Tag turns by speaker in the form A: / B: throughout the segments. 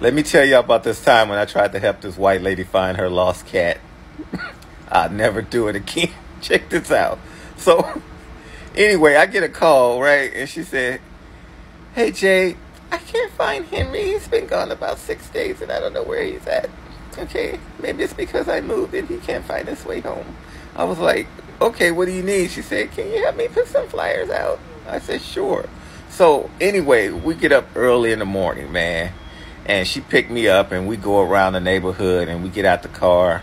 A: Let me tell you about this time when I tried to help this white lady find her lost cat. I'll never do it again. Check this out. So, anyway, I get a call, right? And she said, Hey, Jay, I can't find Henry. He's been gone about six days and I don't know where he's at. Okay, maybe it's because I moved and he can't find his way home. I was like, Okay, what do you need? She said, Can you help me put some flyers out? I said, Sure. So, anyway, we get up early in the morning, man and she picked me up and we go around the neighborhood and we get out the car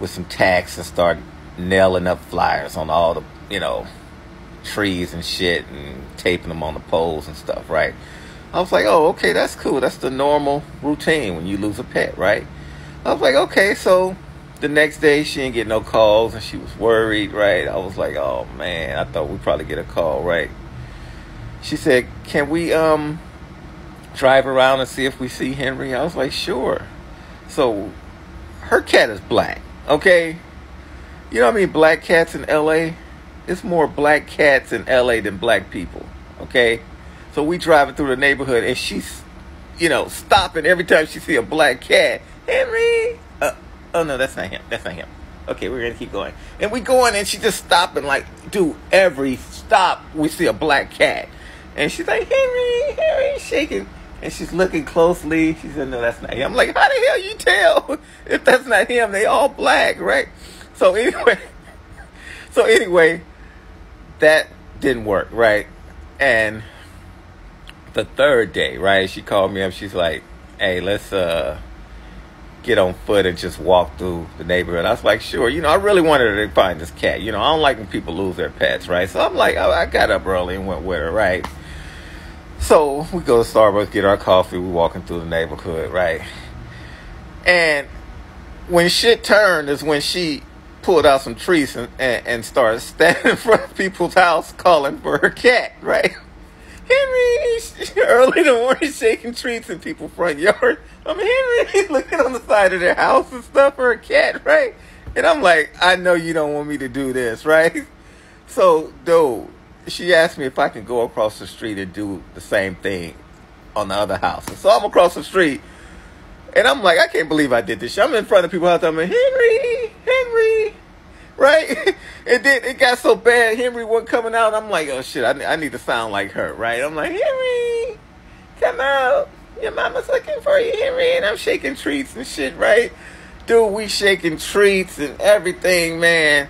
A: with some tacks and start nailing up flyers on all the you know trees and shit and taping them on the poles and stuff right? I was like oh okay that's cool. That's the normal routine when you lose a pet right? I was like okay so the next day she didn't get no calls and she was worried right? I was like oh man i thought we'd probably get a call right? She said can we um drive around and see if we see Henry? I was like, sure. So her cat is black, okay? You know what I mean? Black cats in LA? It's more black cats in LA than black people, okay? So we driving through the neighborhood and she's, you know, stopping every time she see a black cat. Henry! Uh, oh no, that's not him. That's not him. Okay, we're gonna keep going. And we going and she just stopping like, do every stop we see a black cat. And she's like, Henry, Henry, shaking. And she's looking closely. She said, No, that's not him. I'm like, How the hell you tell if that's not him? They all black, right? So anyway, so anyway, that didn't work, right? And the third day, right, she called me up. She's like, Hey, let's uh get on foot and just walk through the neighborhood. I was like, sure. You know, I really wanted to find this cat. You know, I don't like when people lose their pets, right? So I'm like, I, I got up early and went with her, right? So we go to Starbucks, get our coffee. We walking through the neighborhood, right? And when shit turned is when she pulled out some trees and, and, and started standing in front of people's house calling for her cat, right? Henry, early in the morning, shaking trees in people's front yard. I'm Henry, looking on the side of their house and stuff for a cat, right? And I'm like, I know you don't want me to do this, right? So, dude, she asked me if I can go across the street and do the same thing on the other house. So I'm across the street, and I'm like, I can't believe I did this. I'm in front of people out there. I'm like, Henry, Henry, right? and then it got so bad, Henry wasn't coming out. I'm like, oh shit, I, I need to sound like her, right? I'm like, Henry, come out. Your mama's looking for you, Henry. And I'm shaking treats and shit, right? Dude, we shaking treats and everything, man.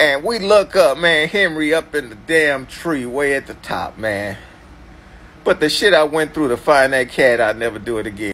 A: And we look up, man, Henry up in the damn tree way at the top, man. But the shit I went through to find that cat, I'd never do it again.